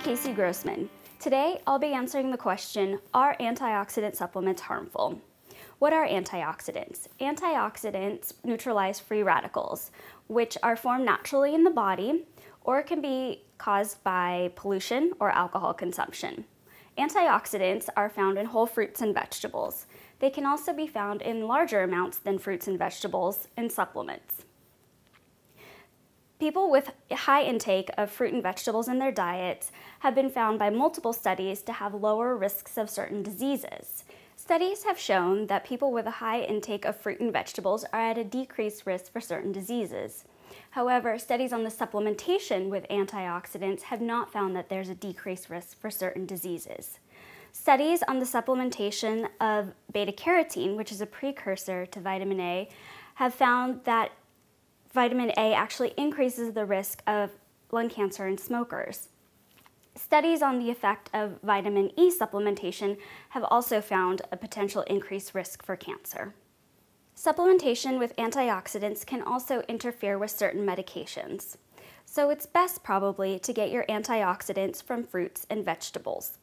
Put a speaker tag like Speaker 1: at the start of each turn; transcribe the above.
Speaker 1: Kacy Grossman. Today, I'll be answering the question, are antioxidant supplements harmful? What are antioxidants? Antioxidants neutralize free radicals, which are formed naturally in the body or can be caused by pollution or alcohol consumption. Antioxidants are found in whole fruits and vegetables. They can also be found in larger amounts than fruits and vegetables in supplements. People with high intake of fruit and vegetables in their diets have been found by multiple studies to have lower risks of certain diseases. Studies have shown that people with a high intake of fruit and vegetables are at a decreased risk for certain diseases. However, studies on the supplementation with antioxidants have not found that there's a decreased risk for certain diseases. Studies on the supplementation of beta carotene, which is a precursor to vitamin A, have found that vitamin A actually increases the risk of lung cancer in smokers. Studies on the effect of vitamin E supplementation have also found a potential increased risk for cancer. Supplementation with antioxidants can also interfere with certain medications, so it's best probably to get your antioxidants from fruits and vegetables.